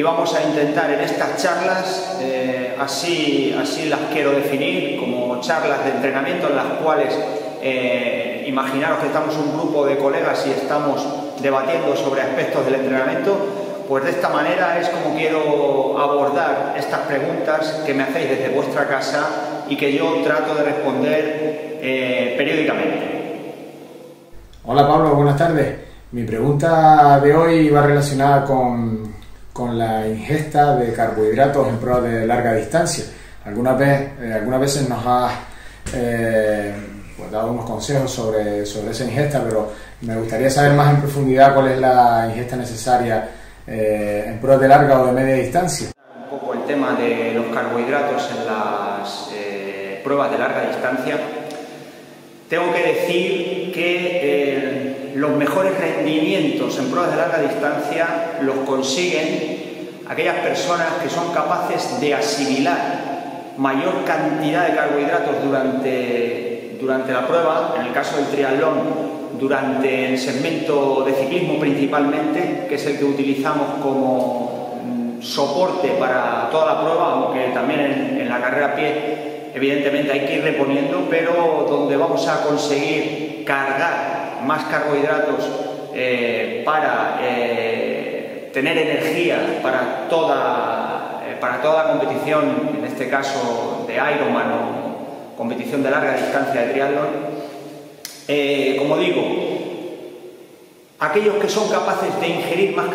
y vamos a intentar en estas charlas, eh, así, así las quiero definir, como charlas de entrenamiento en las cuales eh, imaginaros que estamos un grupo de colegas y estamos debatiendo sobre aspectos del entrenamiento, pues de esta manera es como quiero abordar estas preguntas que me hacéis desde vuestra casa y que yo trato de responder eh, periódicamente. Hola Pablo, buenas tardes. Mi pregunta de hoy va relacionada con, con la ingesta de carbohidratos en pruebas de larga distancia. Algunas, vez, eh, algunas veces nos has eh, pues, dado unos consejos sobre, sobre esa ingesta, pero me gustaría saber más en profundidad cuál es la ingesta necesaria eh, en pruebas de larga o de media distancia. Un poco el tema de los carbohidratos en las pruebas de larga distancia. Tengo que decir que los mejores rendimientos en pruebas de larga distancia los consiguen aquellas personas que son capaces de asimilar mayor cantidad de carbohidratos durante, durante la prueba, en el caso del triatlón, durante el segmento de ciclismo principalmente, que es el que utilizamos como mm, soporte para toda la prueba, aunque también en, en la carrera a pie evidentemente hay que ir reponiendo, pero donde vamos a conseguir cargar más carbohidratos eh, para eh, tener energía para toda, eh, para toda la competición, en este caso de Ironman o competición de larga distancia de triatlón. como digo, aquellos que son capaces de ingerir más,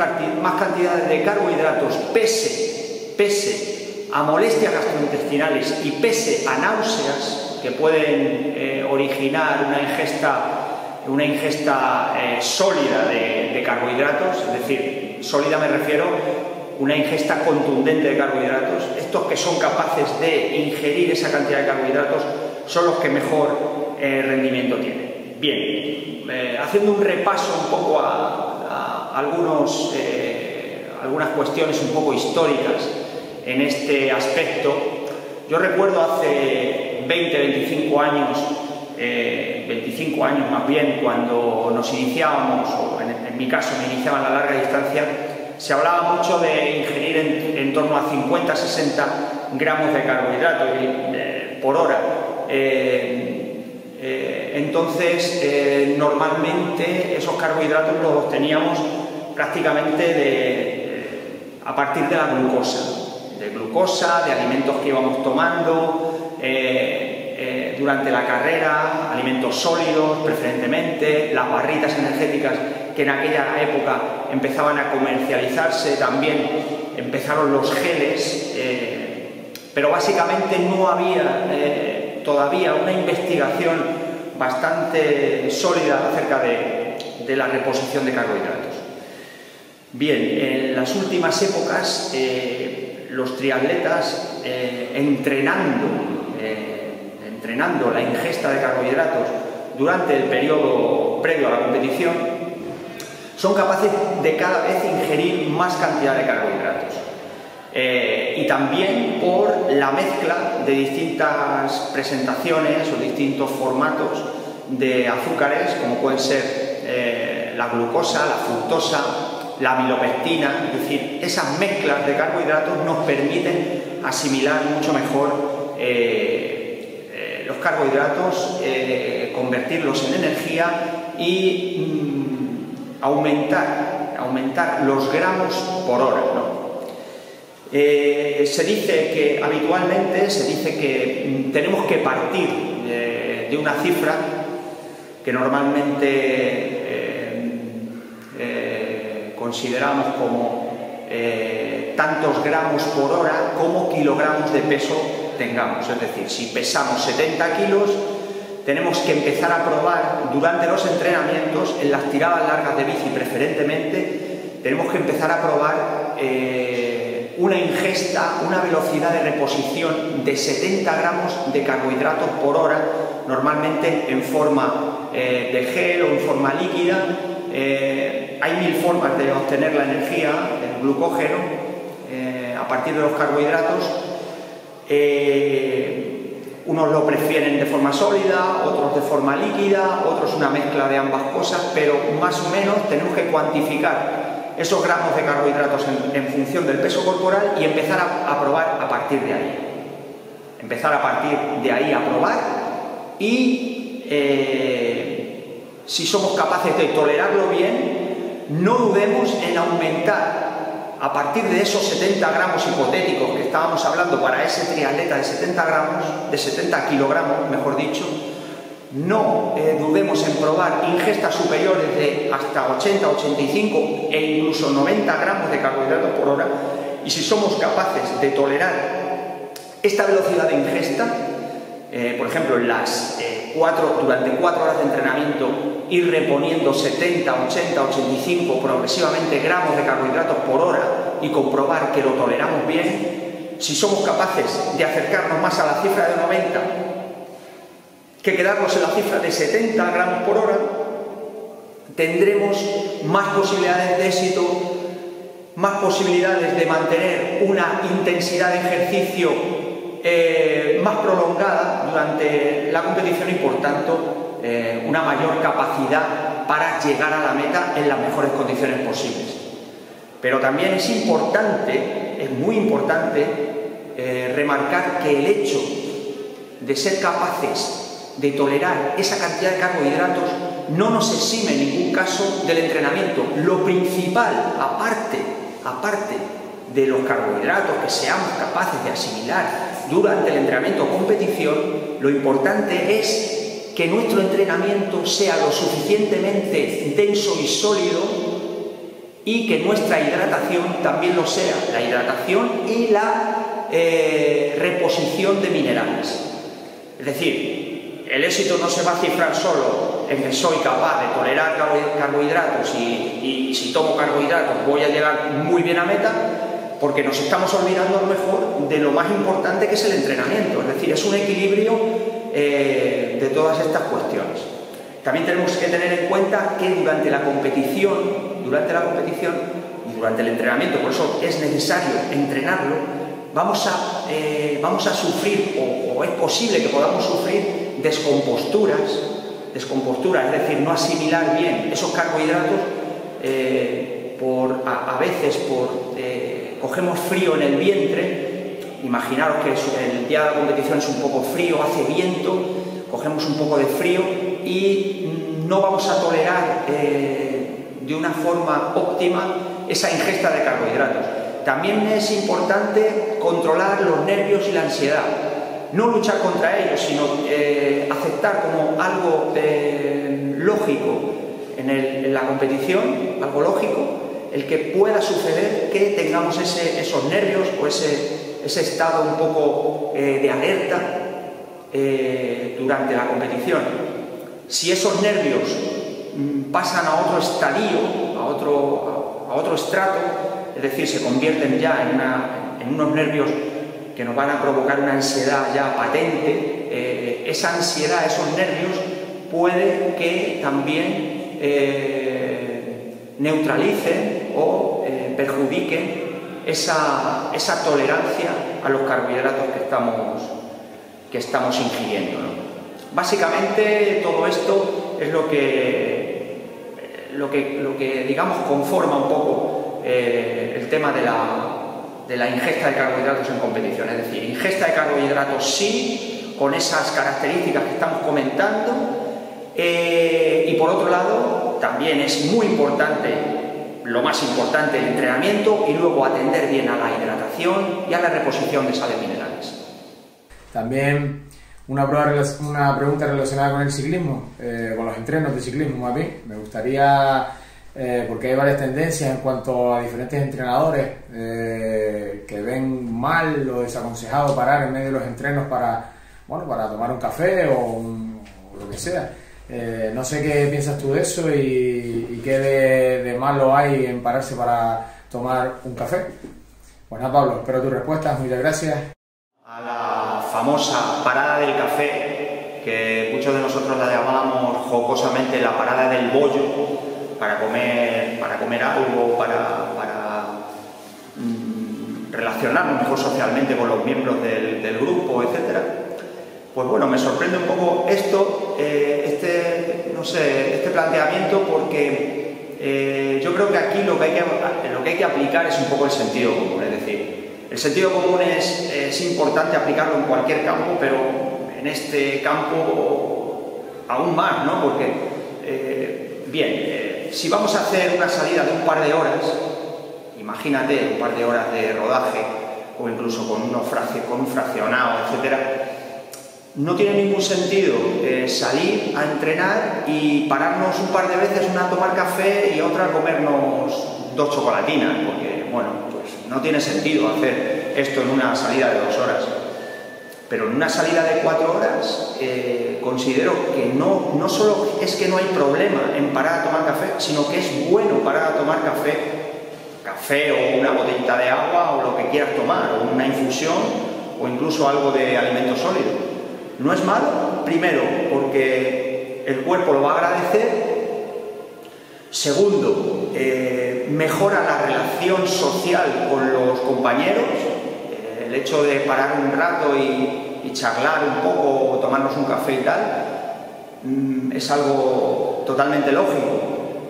más cantidades de carbohidratos pese, pese a molestias gastrointestinales y pese a náuseas que pueden originar una ingesta una ingesta eh, sólida de, carbohidratos, es decir, sólida me refiero una ingesta contundente de carbohidratos, estos que son capaces de ingerir esa cantidad de carbohidratos son los que mejor eh, rendimiento tienen. Bien, eh, haciendo un repaso un poco a, algunos, algunas cuestiones un poco históricas en este aspecto, yo recuerdo hace 20, 25 años 25 eh, años más bien, cuando nos iniciábamos, o en, mi caso me iniciaba en la larga distancia, se hablaba mucho de ingerir en, torno a 50-60 gramos de carbohidratos eh, por hora. Eh, entonces, normalmente esos carbohidratos los obteníamos prácticamente a partir de la glucosa, de glucosa, de alimentos que íbamos tomando, eh, durante la carrera, alimentos sólidos preferentemente, las barritas energéticas que en aquella época empezaban a comercializarse, también empezaron los geles, eh, pero básicamente no había eh, todavía una investigación bastante sólida acerca de, de, la reposición de carbohidratos. Bien, en las últimas épocas los triatletas entrenando la ingesta de carbohidratos durante el periodo previo a la competición, son capaces de cada vez ingerir más cantidad de carbohidratos. Eh, y también por la mezcla de distintas presentaciones o distintos formatos de azúcares, como pueden ser eh, la glucosa, la fructosa, la amilopectina, es decir, esas mezclas de carbohidratos nos permiten asimilar mucho mejor eh, los carbohidratos, eh, convertirlos en energía y mm, aumentar, aumentar los gramos por hora. Eh, se dice que habitualmente se dice que mm, tenemos que partir de, una cifra que normalmente eh, consideramos como tantos gramos por hora como kilogramos de peso tengamos. Es decir, si pesamos 70 kilos, tenemos que empezar a probar durante los entrenamientos, en las tiradas largas de bici preferentemente, tenemos que empezar a probar eh, una ingesta, una velocidad de reposición de 70 gramos de carbohidratos por hora, normalmente en forma eh, de gel o en forma líquida. Eh, hay mil formas de obtener la energía, el glucógeno, a partir de los carbohidratos eh, unos lo prefieren de forma sólida, otros de forma líquida, otros una mezcla de ambas cosas, pero más o menos tenemos que cuantificar esos gramos de carbohidratos en, función del peso corporal y empezar a, probar a partir de ahí. Empezar a partir de ahí a probar y eh, si somos capaces de tolerarlo bien, no dudemos en aumentar a partir de esos 70 gramos hipotéticos que estábamos hablando para ese triatleta de 70 gramos, de 70 kilogramos, mejor dicho, no eh, dudemos en probar ingestas superiores de hasta 80, 85 e incluso 90 gramos de carbohidratos por hora. Y si somos capaces de tolerar esta velocidad de ingesta, eh, por ejemplo, las, eh, cuatro, durante 4 horas de entrenamiento ir reponiendo 70, 80, 85 progresivamente gramos de carbohidratos por hora y comprobar que lo toleramos bien, si somos capaces de acercarnos más a la cifra de 90 que quedarnos en la cifra de 70 gramos por hora, tendremos más posibilidades de éxito, más posibilidades de mantener una intensidad de ejercicio eh, más prolongada durante la competición y por tanto eh, una mayor capacidad para llegar a la meta en las mejores condiciones posibles. Pero también es importante, es muy importante eh, remarcar que el hecho de ser capaces de tolerar esa cantidad de carbohidratos no nos exime en ningún caso del entrenamiento. Lo principal, aparte, aparte de los carbohidratos que seamos capaces de asimilar durante el entrenamiento o competición, lo importante es que nuestro entrenamiento sea lo suficientemente denso y sólido y que nuestra hidratación también lo sea, la hidratación y la eh, reposición de minerales. Es decir, el éxito no se va a cifrar solo en que soy capaz de tolerar carbohidratos y, si tomo carbohidratos voy a llegar muy bien a meta, porque nos estamos olvidando a lo mejor de lo más importante que es el entrenamiento, es decir, es un equilibrio eh, de todas estas cuestiones. También tenemos que tener en cuenta que durante la competición, durante la competición y durante el entrenamiento, por eso es necesario entrenarlo, vamos a, eh, vamos a sufrir o es posible que podamos sufrir descomposturas, descomposturas, es decir, no asimilar bien esos carbohidratos, eh, por, a, veces por, eh, cogemos frío en el vientre, imaginaros que el día de la competición es un poco frío, hace viento, cogemos un poco de frío y no vamos a tolerar eh, de una forma óptima esa ingesta de carbohidratos. También es importante controlar los nervios y la ansiedad no luchar contra ellos, sino eh, aceptar como algo eh, lógico en, la competición, algo lógico, el que pueda suceder que tengamos esos nervios o ese, estado un poco eh, de alerta durante la competición. Si esos nervios mm, pasan a otro estadio, a otro, a otro estrato, es decir, se convierten ya en unos nervios que nos van a provocar una ansiedad ya patente, eh, esa ansiedad, esos nervios, puede que también eh, neutralicen o eh, perjudiquen esa, tolerancia a los carbohidratos que estamos, que estamos ingiriendo. Básicamente todo esto es lo que, lo que, lo que digamos, conforma un poco el tema de la, de la ingesta de carbohidratos en competición. Es decir, ingesta de carbohidratos sí, con esas características que estamos comentando. Eh, y por otro lado, también es muy importante, lo más importante, el entrenamiento y luego atender bien a la hidratación y a la reposición de sales minerales. También una, una pregunta relacionada con el ciclismo, eh, con los entrenos de ciclismo, a mí. Me gustaría eh, porque hay varias tendencias en cuanto a diferentes entrenadores eh, que ven mal o desaconsejado parar en medio de los entrenos para, bueno, para tomar un café o, lo que sea. Eh, no sé qué piensas tú de eso y, qué de, malo hay en pararse para tomar un café. Bueno, Pablo, espero tu respuesta. Muchas gracias. A la famosa parada del café, que muchos de nosotros la llamábamos jocosamente la parada del bollo para comer, para comer algo, para, mm, relacionarnos mejor socialmente con los miembros del, grupo, etc. Pues bueno, me sorprende un poco esto, eh, este, no sé, este planteamiento porque eh, yo creo que aquí lo que, hay que, lo que hay que aplicar es un poco el sentido común, es decir, el sentido común es, importante aplicarlo en cualquier campo, pero en este campo aún más, ¿no? Porque, eh, bien, si vamos a hacer una salida de un par de horas, imagínate un par de horas de rodaje o incluso con, unos con un fraccionado, etcétera, no tiene ningún sentido eh, salir a entrenar y pararnos un par de veces, una a tomar café y otra a comernos dos chocolatinas, porque, bueno, pues no tiene sentido hacer esto en una salida de dos horas. Pero en una salida de cuatro horas eh, considero que no, no solo es que no hay problema en parar a tomar café, sino que es bueno parar a tomar café, café o una botellita de agua o lo que quieras tomar, o una infusión o incluso algo de alimento sólido. No es malo, primero, porque el cuerpo lo va a agradecer. Segundo, eh, mejora la relación social con los compañeros. Eh, el hecho de parar un rato y, charlar un poco o tomarnos un café y tal, mm, es algo totalmente lógico.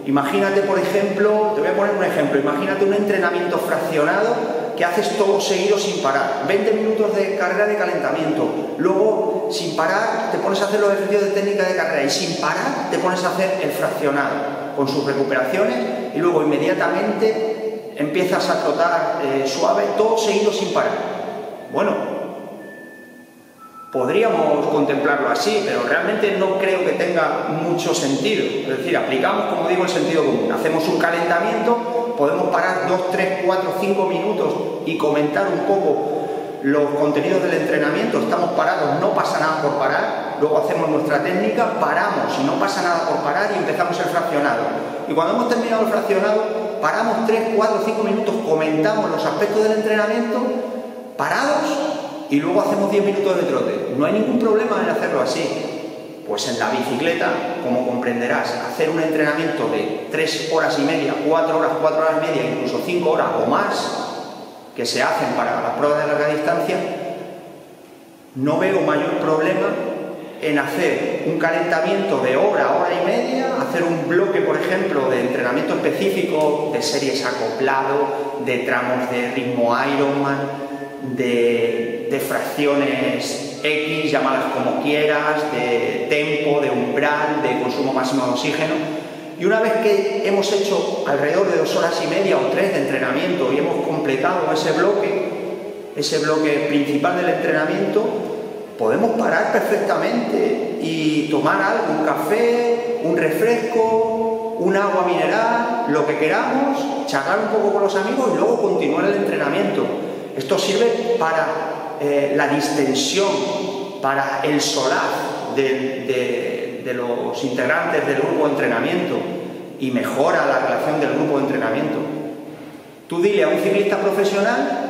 Imagínate, por ejemplo, te voy a poner un ejemplo, imagínate un entrenamiento fraccionado que haces todo seguido sin parar. 20 minutos de carrera de calentamiento. Luego, sin parar, te pones a hacer los ejercicios de técnica de carrera y sin parar te pones a hacer el fraccionado con sus recuperaciones y luego inmediatamente empiezas a trotar eh, suave, todo seguido sin parar. Bueno, Podríamos contemplarlo así, pero realmente no creo que tenga mucho sentido. Es decir, aplicamos, como digo, el sentido común. Hacemos un calentamiento, podemos parar 2, 3, 4, 5 minutos y comentar un poco los contenidos del entrenamiento. Estamos parados, no pasa nada por parar. Luego hacemos nuestra técnica, paramos y no pasa nada por parar y empezamos el fraccionado. Y cuando hemos terminado el fraccionado, paramos 3, 4, 5 minutos, comentamos los aspectos del entrenamiento, parados y luego hacemos 10 minutos de trote. No hay ningún problema en hacerlo así. Pues en la bicicleta, como comprenderás, hacer un entrenamiento de 3 horas y media, 4 horas, 4 horas y media, incluso 5 horas o más, que se hacen para las pruebas de larga distancia, no veo mayor problema en hacer un calentamiento de hora, hora y media, hacer un bloque, por ejemplo, de entrenamiento específico de series acoplado, de tramos de ritmo Ironman, de de fracciones X, llamadas como quieras, de tempo, de umbral, de consumo máximo de oxígeno. Y una vez que hemos hecho alrededor de dos horas y media o tres de entrenamiento y hemos completado ese bloque, ese bloque principal del entrenamiento, podemos parar perfectamente y tomar algo, un café, un refresco, un agua mineral, lo que queramos, charlar un poco con los amigos y luego continuar el entrenamiento. Esto sirve para eh, la distensión para el solaz de, los integrantes del grupo de entrenamiento y mejora la relación del grupo de entrenamiento. Tú dile a un ciclista profesional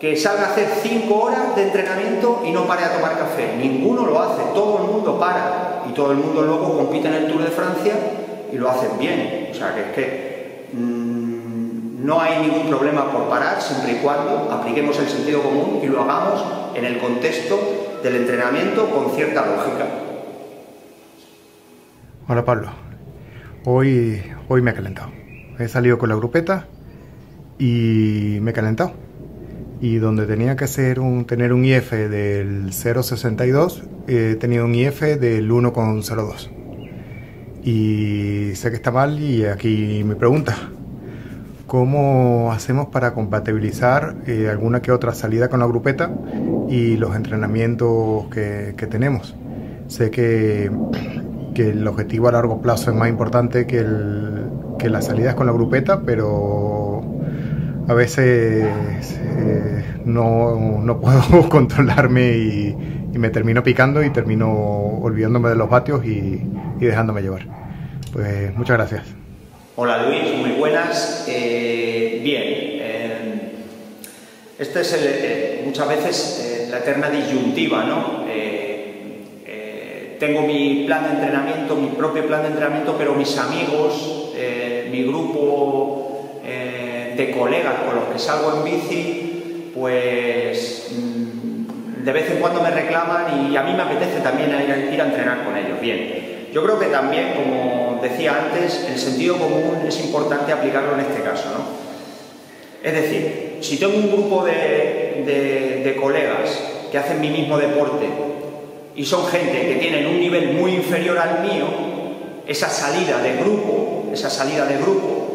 que salga a hacer 5 horas de entrenamiento y no pare a tomar café. Ninguno lo hace, todo el mundo para y todo el mundo luego compite en el Tour de Francia y lo hacen bien. O sea que es que no hay ningún problema por parar siempre y cuando apliquemos el sentido común y lo hagamos en el contexto del entrenamiento con cierta lógica. Hola Pablo, hoy, hoy me he calentado. He salido con la grupeta y me he calentado. Y donde tenía que hacer un, tener un IF del 0,62, he tenido un IF del 1,02. Y sé que está mal y aquí mi pregunta cómo hacemos para compatibilizar eh, alguna que otra salida con la grupeta y los entrenamientos que, tenemos. Sé que, el objetivo a largo plazo es más importante que, las salidas con la grupeta, pero a veces eh, no, puedo controlarme y, me termino picando y termino olvidándome de los vatios y dejándome llevar. Pues muchas gracias. Hola Luis, muy buenas. Eh, bien, eh, esta es eh, muchas veces la eterna disyuntiva, ¿no? Tengo mi plan de entrenamiento, mi propio plan de entrenamiento, pero mis amigos, mi grupo de colegas con los que salgo en bici, pues mm, de vez en cuando me reclaman y a mí me apetece también ir a entrenar con ellos. Bien, Yo creo que también, como decía antes, el sentido común es importante aplicarlo en este caso. Es decir, si tengo un grupo de colegas que hacen mi mismo deporte y son gente que tienen un nivel muy inferior al mío, esa salida de grupo, esa salida de grupo,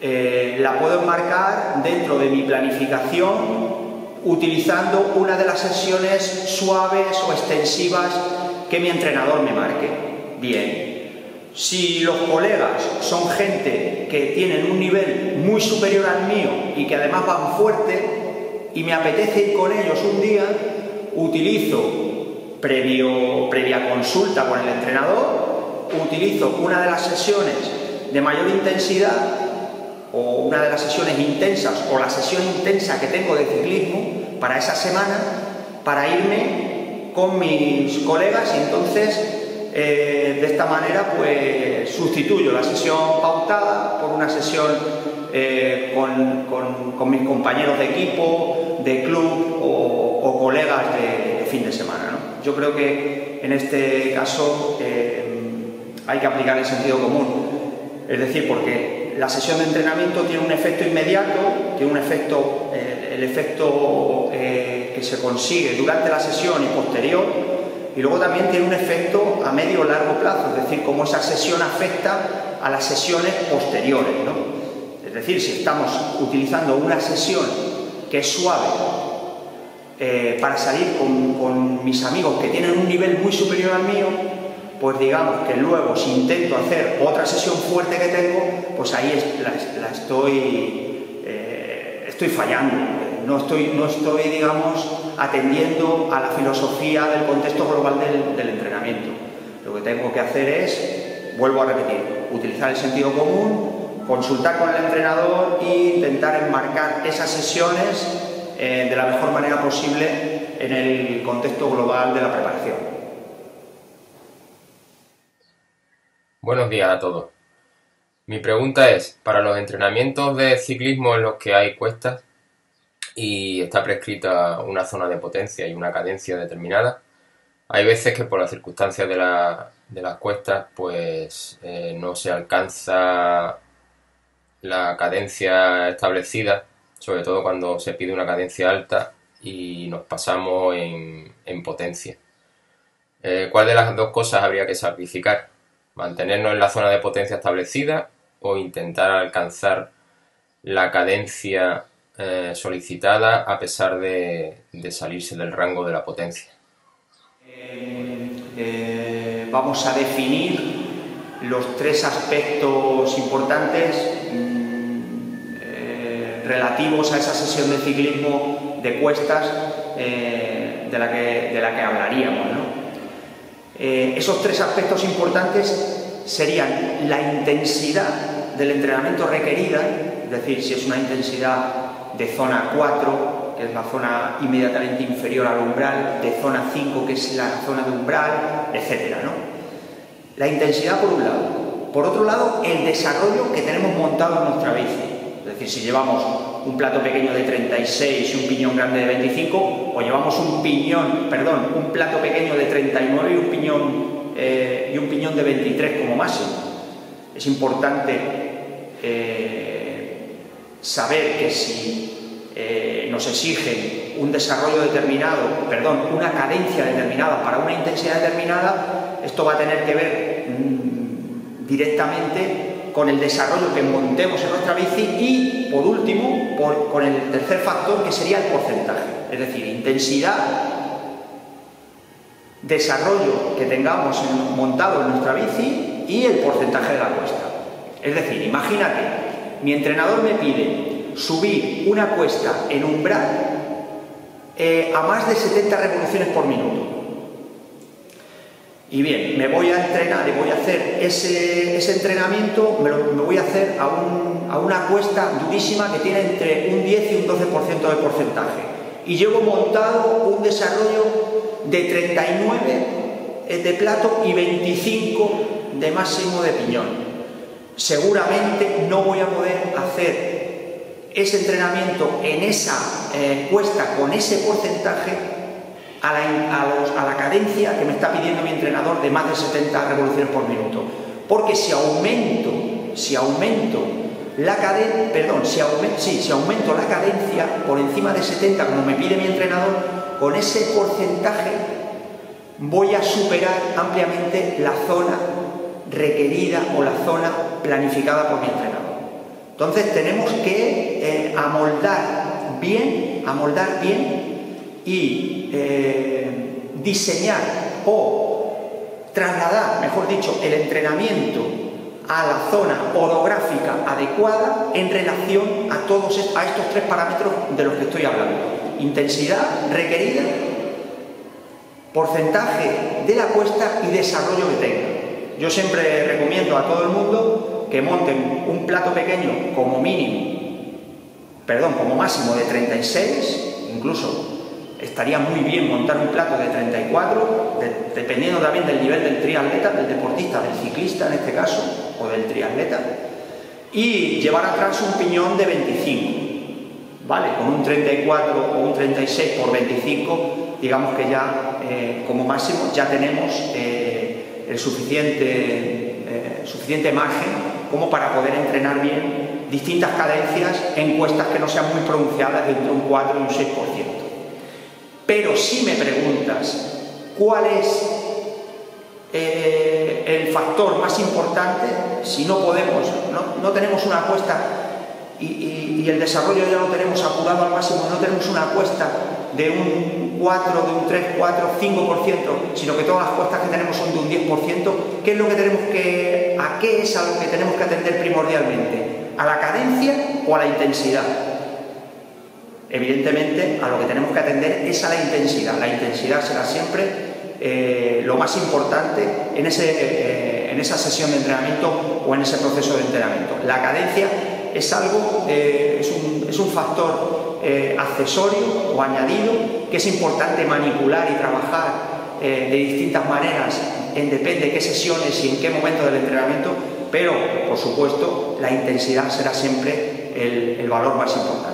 eh, la puedo enmarcar dentro de mi planificación utilizando una de las sesiones suaves o extensivas que mi entrenador me marque. Bien, si los colegas son gente que tienen un nivel muy superior al mío y que además van fuerte y me apetece ir con ellos un día, utilizo previa consulta con el entrenador, utilizo una de las sesiones de mayor intensidad o una de las sesiones intensas o la sesión intensa que tengo de ciclismo para esa semana para irme con mis colegas y entonces eh, de esta manera pues sustituyo la sesión pautada por una sesión eh, con, mis compañeros de equipo, de club o, colegas de, fin de semana. Yo creo que en este caso eh, hay que aplicar el sentido común, es decir, porque la sesión de entrenamiento tiene un efecto inmediato, tiene un efecto, el efecto eh, que se consigue durante la sesión y posterior, y luego también tiene un efecto a medio o largo plazo, es decir, cómo esa sesión afecta a las sesiones posteriores. Es decir, si estamos utilizando una sesión que es suave eh, para salir con, con mis amigos que tienen un nivel muy superior al mío, pues digamos que luego si intento hacer otra sesión fuerte que tengo, pues ahí la, estoy, eh, estoy fallando, no estoy, no estoy, digamos, atendiendo a la filosofía del contexto global del, entrenamiento. Lo que tengo que hacer es, vuelvo a repetir, utilizar el sentido común, consultar con el entrenador e intentar enmarcar esas sesiones eh, de la mejor manera posible en el contexto global de la preparación. Buenos días a todos. Mi pregunta es, para los entrenamientos de ciclismo en los que hay cuestas y está prescrita una zona de potencia y una cadencia determinada, hay veces que por las circunstancias de, las cuestas pues eh, no se alcanza la cadencia establecida, sobre todo cuando se pide una cadencia alta y nos pasamos en, potencia. Eh, ¿Cuál de las dos cosas habría que sacrificar? mantenernos en la zona de potencia establecida o intentar alcanzar la cadencia eh, solicitada a pesar de, salirse del rango de la potencia. Eh, vamos a definir los tres aspectos importantes relativos a esa sesión de ciclismo de cuestas de, la que, de la que hablaríamos. ¿no? Eh, esos tres aspectos importantes serían la intensidad del entrenamiento requerida, es decir, si es una intensidad de zona 4, que es la zona inmediatamente inferior al umbral, de zona 5, que es la zona de umbral, etc. La intensidad por un lado. Por otro lado, el desarrollo que tenemos montado en nuestra bici. Es decir, si llevamos un plato pequeño de 36 y un piñón grande de 25, o llevamos un piñón, perdón, un plato pequeño de 39 y un piñón, eh, y un piñón de 23 como máximo. Es importante eh, saber que si eh, nos exigen un desarrollo determinado, perdón, una cadencia determinada para una intensidad determinada, esto va a tener que ver mm, directamente con el desarrollo que montemos en nuestra bici y, por último, con el tercer factor que sería el porcentaje, es decir, intensidad, desarrollo que tengamos montado en nuestra bici y el porcentaje de la cuesta. Es decir, imagínate, mi entrenador me pide subir una cuesta en umbral eh, a más de 70 revoluciones por minuto. Y bien, me voy a entrenar y voy a hacer ese, entrenamiento, me, voy a hacer a, una cuesta durísima que tiene entre un 10 y un 12% de porcentaje. Y llevo montado un desarrollo de 39 de plato y 25 de máximo de piñón. Seguramente no voy a poder hacer ese entrenamiento en esa eh, cuesta con ese porcentaje a la, a la cadencia que me está pidiendo mi entrenador de más de 70 revoluciones por minuto. Porque si aumento, si aumento la cadencia, perdón, si si aumento la cadencia por encima de 70, como me pide mi entrenador, con ese porcentaje voy a superar ampliamente la zona requerida o la zona planificada por mi entrenador. Entonces tenemos que eh, amoldar bien, amoldar bien y eh, diseñar o trasladar, mejor dicho, el entrenamiento a la zona orográfica adecuada en relación a todos a estos tres parámetros de los que estoy hablando. Intensidad requerida, porcentaje de la cuesta y desarrollo que tenga. Yo siempre recomiendo a todo el mundo que monten un plato pequeño como mínimo, perdón, como máximo de 36, incluso estaría muy bien montar un plato de 34, dependiendo también del nivel del triatleta, del deportista, del ciclista en este caso, o del triatleta, y llevar atrás un piñón de 25. ¿Vale? Con un 34 o un 36 por 25, digamos que ya eh, como máximo ya tenemos eh, el suficiente, eh, suficiente margen como para poder entrenar bien distintas cadencias en cuestas que no sean muy pronunciadas entre un 4 y un 6%. Pero si me preguntas cuál es eh, el factor más importante, si no podemos, no, tenemos una cuesta y, el desarrollo ya lo tenemos apurado al máximo, no tenemos una cuesta de un 4, de un 3, 4, 5%, sino que todas las cuestas que tenemos son de un 10%, ¿qué es lo que tenemos que, a qué es algo que tenemos que atender primordialmente? ¿A la cadencia o a la intensidad? Evidentemente, a lo que tenemos que atender es a la intensidad. La intensidad será siempre eh, lo más importante en, ese, eh, en, esa sesión de entrenamiento o en ese proceso de entrenamiento. La cadencia es algo, eh, es, un, es, un, factor accesorio o añadido que es importante manipular y trabajar de distintas maneras en depende de qué sesiones y en qué momento del entrenamiento, pero por supuesto la intensidad será siempre el valor más importante.